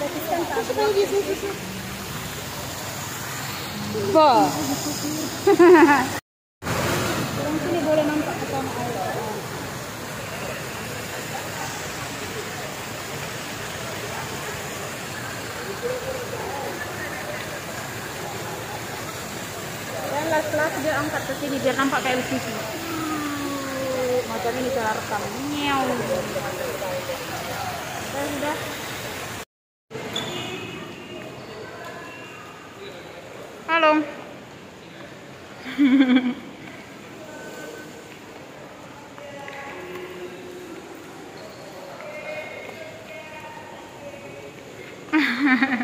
Bo. Orang sini boleh nampak ke air. Dan last last dia angkat ke sini biar nampak kayak UCC. Macam ini cara rekam. Nyew. Dan sudah. nó luôn Ha ha ha.